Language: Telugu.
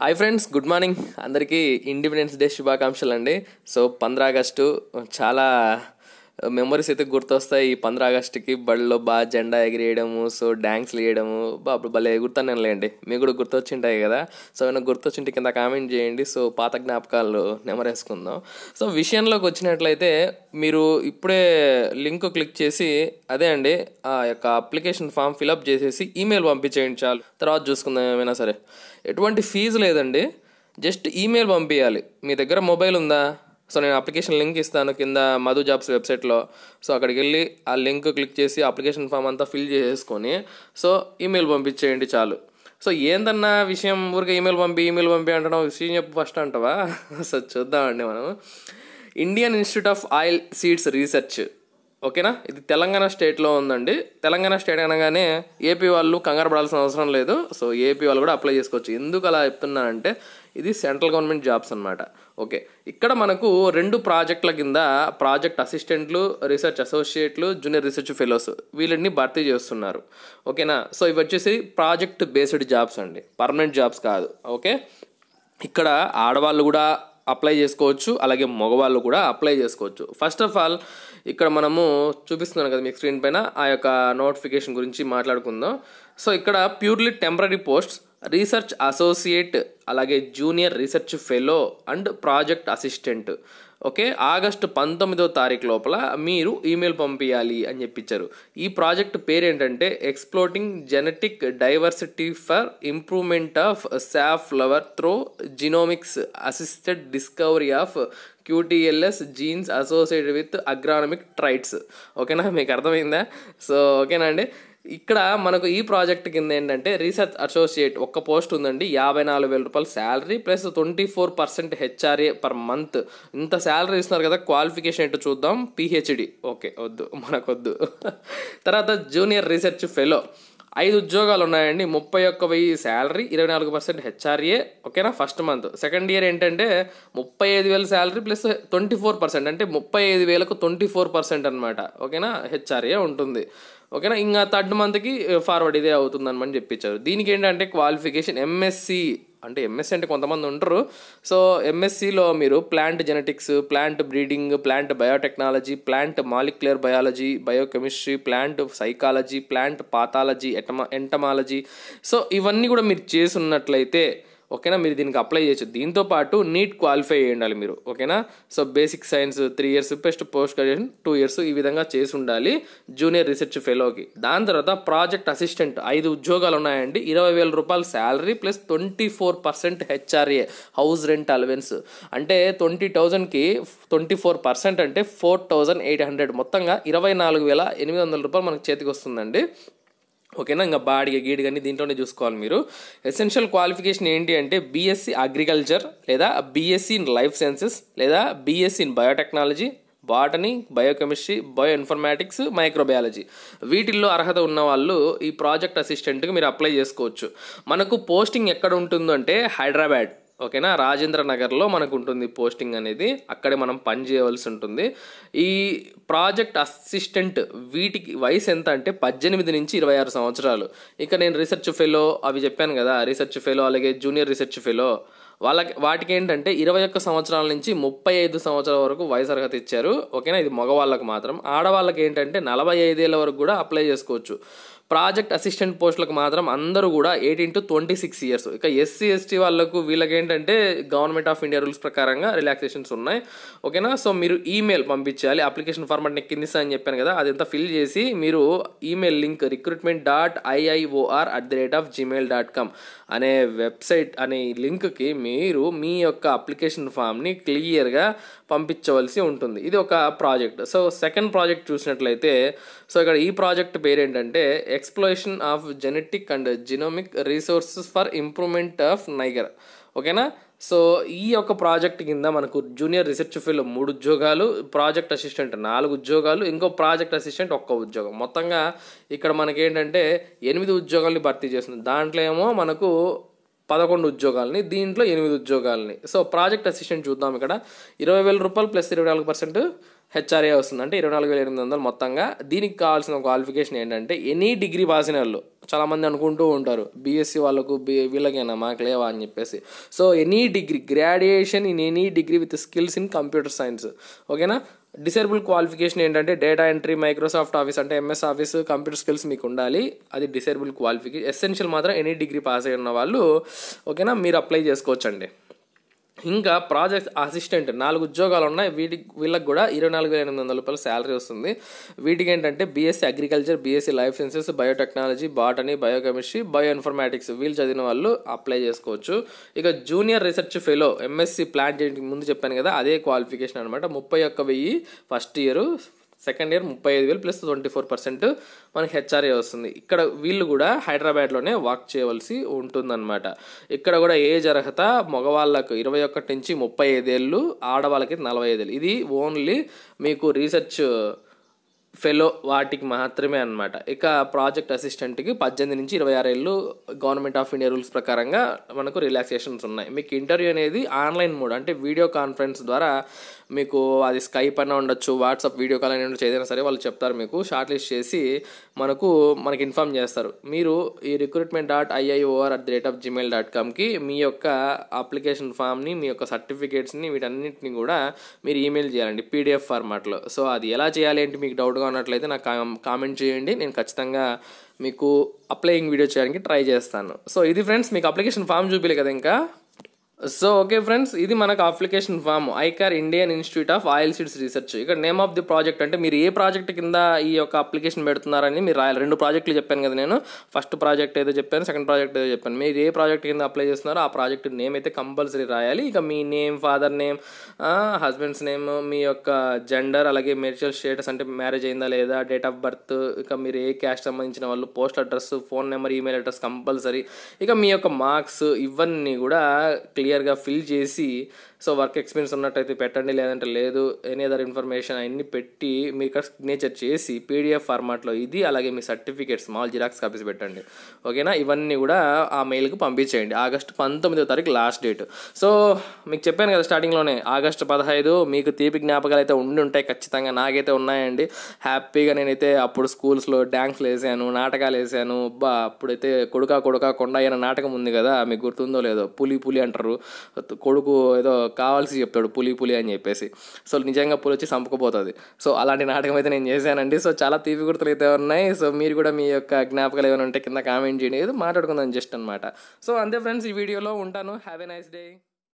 హాయ్ ఫ్రెండ్స్ గుడ్ మార్నింగ్ అందరికీ ఇండిపెండెన్స్ డే శుభాకాంక్షలు అండి సో పంద్రా ఆగస్టు చాలా మెమరీస్ అయితే గుర్తొస్తాయి. ఈ పంద్రా ఆగస్టుకి బడిలో బాగా జెండా ఎగిరేయడము సో డ్యాన్స్లు వేయడము అప్పుడు భలే ఎగురుతాను లేండి. మీకు కూడా గుర్తొచ్చింటాయి కదా? సో ఏమైనా గుర్తొచ్చింటే కింద కామెంట్ చేయండి. సో పాత జ్ఞాపకాలు నెమరేసుకుందాం. సో విషయంలోకి వచ్చినట్లయితే మీరు ఇప్పుడే లింక్ క్లిక్ చేసి అదే అండి ఆ యొక్క అప్లికేషన్ ఫామ్ ఫిలప్ చేసేసి ఈమెయిల్ పంపించేయండి చాలు. తర్వాత చూసుకుందాం ఏమైనా సరే. ఎటువంటి ఫీజు లేదండి. జస్ట్ ఈమెయిల్ పంపించాలి మీ దగ్గర మొబైల్ ఉందా? సో నేను అప్లికేషన్ లింక్ ఇస్తాను కింద మధు జాబ్స్ వెబ్సైట్లో. సో అక్కడికి వెళ్ళి ఆ లింక్ క్లిక్ చేసి అప్లికేషన్ ఫామ్ అంతా ఫిల్ చేసేసుకొని సో ఈమెయిల్ పంపించేయండి చాలు. సో ఏందన్నా విషయం ఊరికే ఈమెయిల్ పంపి ఈమెయిల్ పంపి అంటున్నావు విషయం చెప్పు ఫస్ట్ అంటావా? సో చూద్దామండి మనం. Indian institute of oil seeds research. ఓకేనా? ఇది తెలంగాణ స్టేట్లో ఉందండి. తెలంగాణ స్టేట్ అనగానే ఏపీ వాళ్ళు కంగారు పడాల్సిన అవసరం లేదు. సో ఏపీ వాళ్ళు కూడా అప్లై చేసుకోవచ్చు. ఎందుకు అలా చెప్తున్నానంటే ఇది సెంట్రల్ గవర్నమెంట్ జాబ్స్ అనమాట ఓకే. ఇక్కడ మనకు రెండు ప్రాజెక్టుల కింద ప్రాజెక్ట్ అసిస్టెంట్లు రీసెర్చ్ అసోసియేట్లు జూనియర్ రీసెర్చ్ ఫెలోస్ వీళ్ళని భర్తీ చేస్తున్నారు. ఓకేనా? సో ఇవి వచ్చేసి ప్రాజెక్ట్ బేస్డ్ జాబ్స్ అండి. పర్మనెంట్ జాబ్స్ కాదు. ఓకే? ఇక్కడ ఆడవాళ్ళు కూడా అప్లై చేసుకోవచ్చు అలాగే మగవాళ్ళు కూడా అప్లై చేసుకోవచ్చు. ఫస్ట్ ఆఫ్ ఆల్ ఇక్కడ మనము చూపిస్తున్నాను కదా మీకు స్క్రీన్ పైన ఆ యొక్క నోటిఫికేషన్ గురించి మాట్లాడుకుందాం. సో ఇక్కడ purely temporary posts research associate అలాగే junior research fellow and project assistant okay? August పంతొమ్మిదో తారీఖు లోపల మీరు ఈమెయిల్ పంపించాలి అని చెప్పించారు ఈ project పేరేంటంటే exploiting genetic diversity for improvement of safflower through genomics assisted discovery of QTLs genes associated with agronomic traits ఓకేనా? మీకు అర్థమైందా? సో ఓకేనా అండి? ఇక్కడ మనకు ఈ ప్రాజెక్ట్ కింద ఏంటంటే రీసెర్చ్ అసోసియేట్ ఒక్క పోస్ట్ ఉందండి యాభై నాలుగు వేల రూపాయలు salary plus twenty four percent HRA per month. ఇంత శాలరీ ఇస్తున్నారు కదా క్వాలిఫికేషన్ ఏంటో చూద్దాం. పిహెచ్డి. ఓకే వద్దు మనకొద్దు. తర్వాత జూనియర్ రీసెర్చ్ ఫెలో. ఐదు ఉద్యోగాలు ఉన్నాయండి ముప్పై ఒక్క వెయ్యి శాలరీ ఇరవై నాలుగు పర్సెంట్ హెచ్ఆర్ఏ. ఓకేనా ఫస్ట్ మంత్. సెకండ్ ఇయర్ ఏంటంటే ముప్పై ఐదు వేల salary plus twenty four percent అంటే ముప్పై ఐదు వేలకు ట్వంటీ ఫోర్ పర్సెంట్ అనమాట ఓకేనా హెచ్ఆర్ఏ ఉంటుంది. ఓకేనా? ఇంకా థర్డ్ మంత్కి ఫార్వర్డ్ ఇదే అవుతుందని చెప్పించారు దీనికి ఏంటంటే క్వాలిఫికేషన్ ఎంఎస్సి అంటే ఎంఎస్సి అంటే కొంతమంది ఉంటారు. సో ఎంఎస్సిలో మీరు plant genetics plant breeding plant biotechnology plant molecular biology biochemistry plant psychology plant pathology ఎటమా entomology so ఇవన్నీ కూడా మీరు చేసున్నట్లయితే ఓకేనా? మీరు దీనికి అప్లై చేయొచ్చు. దీంతో పాటు నీట్ క్వాలిఫై అయ్యి ఉండాలి మీరు. ఓకేనా? So basic science three years best post graduation two years ఈ విధంగా చేసి ఉండాలి జూనియర్ రీసెర్చ్ ఫెలోకి దాని తర్వాత ప్రాజెక్ట్ అసిస్టెంట్ ఐదు ఉద్యోగాలు ఉన్నాయండి. ఇరవై వేల రూపాయల salary plus twenty four percent HRA house rent allowance అంటే ట్వంటీ థౌజండ్కి ట్వంటీ ఫోర్ పర్సెంట్ అంటే ఫోర్ థౌజండ్ ఎయిట్ హండ్రెడ్ మొత్తంగా ఇరవై నాలుగు వేల ఎనిమిది వందల రూపాయలు మనకు చేతికి వస్తుందండి. ఓకేనా? ఇంకా బాడిగ గీడిగ దీంట్లోనే చూసుకోవాలి మీరు. ఎసెన్షియల్ క్వాలిఫికేషన్ ఏంటి అంటే బీఎస్సీ అగ్రికల్చర్ లేదా బీఎస్సీ ఇన్ లైఫ్ సైన్సెస్ లేదా BSc in biotechnology botany biochemistry bioinformatics microbiology వీటిల్లో అర్హత ఉన్న వాళ్ళు ఈ ప్రాజెక్ట్ అసిస్టెంట్కి మీరు అప్లై చేసుకోవచ్చు. మనకు పోస్టింగ్ ఎక్కడ ఉంటుందంటే హైదరాబాద్. ఓకేనా? రాజేంద్ర నగర్లో మనకు ఉంటుంది పోస్టింగ్ అనేది. అక్కడే మనం పని చేయవలసి ఉంటుంది. ఈ ప్రాజెక్ట్ అసిస్టెంట్ వీటికి వయసు ఎంత అంటే పద్దెనిమిది నుంచి ఇరవై ఆరు సంవత్సరాలు. ఇక నేను రీసెర్చ్ ఫెలో అవి చెప్పాను కదా రీసెర్చ్ ఫెలో అలాగే జూనియర్ రీసెర్చ్ ఫెలో. వాళ్ళకి వాటికి ఏంటంటే ఇరవై ఒక్క సంవత్సరాల నుంచి ముప్పై ఐదు సంవత్సరాల వరకు వయసు అర్హత ఇచ్చారు. ఓకేనా? ఇది మగవాళ్ళకి మాత్రం. ఆడవాళ్ళకి ఏంటంటే నలభై ఐదేళ్ళ వరకు కూడా అప్లై చేసుకోవచ్చు. ప్రాజెక్ట్ అసిస్టెంట్ పోస్టులకు మాత్రం అందరూ కూడా eighteen to twenty six years. ఇక ఎస్సీ ఎస్టీ వాళ్ళకు వీళ్ళకి ఏంటంటే గవర్నమెంట్ ఆఫ్ ఇండియా రూల్స్ ప్రకారంగా రిలాక్సేషన్స్ ఉన్నాయి. ఓకేనా? సో మీరు ఈమెయిల్ పంపించాలి. అప్లికేషన్ ఫార్మాట్ నేను కింది అని చెప్పాను కదా అదంతా ఫిల్ చేసి మీరు email link recruitment dot IIOR at the rate of Gmail dot com అనే వెబ్సైట్ అనే లింక్కి మీరు మీ యొక్క అప్లికేషన్ ఫామ్ని క్లియర్గా పంపించవలసి ఉంటుంది. ఇది ఒక ప్రాజెక్ట్. సో సెకండ్ ప్రాజెక్ట్ చూసినట్లయితే సో ఇక్కడ ఈ project పేరేంటంటే exploration of genetic and genomic resources for improvement of niger ఓకేనా సో ఈ యొక్క ప్రాజెక్ట్ కింద మనకు జూనియర్ రీసెర్చ్ ఫీల్డ్ మూడు ఉద్యోగాలు ప్రాజెక్ట్ అసిస్టెంట్ నాలుగు ఉద్యోగాలు ఇంకో ప్రాజెక్ట్ అసిస్టెంట్ ఒక్క ఉద్యోగం. మొత్తంగా ఇక్కడ మనకి ఏంటంటే ఎనిమిది ఉద్యోగాల్ని భర్తీ చేస్తుంది. దాంట్లో ఏమో మనకు పదకొండు ఉద్యోగాలని దీంట్లో ఎనిమిది ఉద్యోగాలని. సో ప్రాజెక్ట్ అసిస్టెంట్ చూద్దాం ఇక్కడ. ఇరవై వేల రూపాయలు ప్లస్ ఇరవై నాలుగు పర్సెంట్ హెచ్ఆర్ఏ వస్తుంది అంటే ఇరవై నాలుగు వేల ఎనిమిది వందలు మొత్తంగా. దీనికి కావాల్సిన క్వాలిఫికేషన్ ఏంటంటే ఎనీ డిగ్రీ పాస్ అయిన వాళ్ళు చాలామంది అనుకుంటూ ఉంటారు బీఎస్సీ వాళ్ళకు బీ వీళ్ళకేనా మాకు లేవా అని చెప్పేసి. So any degree graduation in any degree with skills in computer science ఓకేనా డిసేబుల్ క్వాలిఫికేషన్ ఏంటంటే డేటా ఎంట్రీ మైక్రోసాఫ్ట్ ఆఫీస్ అంటే ఎంఎస్ ఆఫీస్ కంప్యూటర్ స్కిల్స్ మీకు ఉండాలి. అది డిసేబుల్ క్వాలిఫికేషన్ ఎసెన్షియల్ మాత్రం ఎనీ డిగ్రీ పాస్ అయి ఉన్న వాళ్ళు ఓకేనా మీరు అప్లై చేసుకోవచ్చండి. ఇంకా ప్రాజెక్ట్ అసిస్టెంట్ నాలుగు ఉద్యోగాలు ఉన్నాయి. వీటికి వీళ్ళకి కూడా ఇరవై నాలుగు వేల ఎనిమిది వందల రూపాయల శాలరీ వస్తుంది. వీటికి ఏంటంటే BSc agriculture BSc life sciences biotechnology botany biochemistry bioinformatics వీళ్ళు చదివిన వాళ్ళు అప్లై చేసుకోవచ్చు. ఇక junior research fellow MSc plan చేయడానికి ముందు చెప్పాను కదా అదే క్వాలిఫికేషన్ అనమాట ముప్పై ఒక్క వెయ్యి ఫస్ట్ ఇయర్ సెకండ్ ఇయర్ ముప్పై ఐదు వేలు ప్లస్ ట్వంటీ ఫోర్ పర్సెంట్ మనకి హెచ్ఆర్ఏ వస్తుంది. ఇక్కడ వీళ్ళు కూడా హైదరాబాద్లోనే వాక్ చేయవలసి ఉంటుందన్నమాట. ఇక్కడ కూడా ఏజ్ అర్హత మగవాళ్ళకు ఇరవై ఒకటి నుంచి ముప్పై ఐదేళ్ళు ఆడవాళ్ళకి నలభై ఐదేళ్ళు ఇది ఓన్లీ మీకు రీసెర్చ్ ఫెలో వాటికి మాత్రమే అనమాట ఇక ప్రాజెక్ట్ అసిస్టెంట్కి పద్దెనిమిది నుంచి ఇరవై ఆరు ఏళ్ళు గవర్నమెంట్ ఆఫ్ ఇండియా రూల్స్ ప్రకారంగా మనకు రిలాక్సేషన్స్ ఉన్నాయి. మీకు ఇంటర్వ్యూ అనేది ఆన్లైన్ మోడ్ అంటే వీడియో కాన్ఫరెన్స్ ద్వారా మీకు అది స్కైప్ అయినా ఉండొచ్చు వాట్సాప్ వీడియో కాల్ అయినా ఉండొచ్చు ఏదైనా సరే వాళ్ళు చెప్తారు మీకు షార్ట్ లిస్ట్ చేసి మనకు మనకి ఇన్ఫామ్ చేస్తారు. మీరు ఈ recruitment dot IIOR at the rate of Gmail dot కామ్కి మీ యొక్క అప్లికేషన్ ఫామ్ని మీ యొక్క సర్టిఫికేట్స్ని వీటన్నిటిని కూడా మీరు ఈమెయిల్ చేయాలండి పీడిఎఫ్ ఫార్మాట్లో సో అది ఎలా చేయాలి ఏంటి మీకు డౌట్గా ఉన్నట్లయితే నాకు కామెంట్ చేయండి నేను ఖచ్చితంగా మీకు అప్లయింగ్ వీడియో చేయడానికి ట్రై చేస్తాను. సో ఇది ఫ్రెండ్స్ మీకు అప్లికేషన్ ఫామ్ చూపిలే కదా ఇంకా? సో ఓకే ఫ్రెండ్స్ ఇది మనకు application form ICAR Indian Institute of Oil Seeds Research ఇక్కడ నేమ్ ఆఫ్ ది ప్రాజెక్ట్ అంటే మీరు ఏ ప్రాజెక్ట్ కింద ఈ యొక్క అప్లికేషన్ పెడుతున్నారని మీరు రాయాలి. రెండు ప్రాజెక్టులు చెప్పాను కదా నేను. ఫస్ట్ ప్రాజెక్ట్ ఏదో చెప్పాను సెకండ్ ప్రాజెక్ట్ ఏదో చెప్పాను. మీరు ఏ ప్రాజెక్ట్ కింద అప్లై చేస్తున్నారో ఆ ప్రాజెక్ట్ నేమ్ అయితే కంపల్సరీ రాయాలి. ఇక మీ name father name husband's name మీ యొక్క జెండర్ అలాగే మెరిచల్ స్టేటస్ అంటే మ్యారేజ్ అయిందా లేదా డేట్ ఆఫ్ బర్త్ ఇక మీరు ఏ క్యాస్ట్ సంబంధించిన వాళ్ళు post address phone number email address compulsory ఇక మీ యొక్క మార్క్స్ ఇవన్నీ కూడా క్లియర్గా ఫిల్ చేసి సో వర్క్ ఎక్స్పీరియన్స్ ఉన్నట్టయితే పెట్టండి లేదంటే లేదు ఎనీ అదర్ ఇన్ఫర్మేషన్ అన్ని పెట్టి మీ ఇక్కడ సిగ్నేచర్ చేసి పీడిఎఫ్ ఫార్మాట్లో ఇది అలాగే మీ సర్టిఫికేట్స్ మాల్ జిరాక్స్ కాపీస్ పెట్టండి. ఓకేనా ఇవన్నీ కూడా ఆ మెయిల్కి పంపించేయండి. ఆగస్టు పంతొమ్మిదో తారీఖు లాస్ట్ డేట్ సో మీకు చెప్పాను కదా స్టార్టింగ్లోనే ఆగస్ట్ పదహైదు మీకు తీపి జ్ఞాపకాలు అయితే ఉండి ఉంటాయి ఖచ్చితంగా నాకైతే ఉన్నాయండి. హ్యాపీగా నేనైతే అప్పుడు స్కూల్స్లో డ్యాన్స్లు వేసాను నాటకాలు వేసాను. బా అప్పుడైతే కొడుకా కొడుకా కొండ అయిన నాటకం ఉంది కదా మీకు గుర్తుందో లేదో పులి పులి అంటారు. కొడుకు ఏదో కావాల్సి చెప్తాడు పులి పులి అని చెప్పేసి. సో నిజంగా పులి వచ్చి చంపకపోతుంది. సో అలాంటి నాటకం అయితే నేను చేశానండి. సో చాలా తీపి గుర్తులు అయితే ఉన్నాయి. సో మీరు కూడా మీ యొక్క జ్ఞాపకాలు ఏమైనా ఉంటే కింద కామెంట్ చేయండి. ఏదో మాట్లాడుకుందాం జస్ట్ అనమాట సో అంతే ఫ్రెండ్స్ ఈ వీడియోలో ఉంటాను. Have a nice day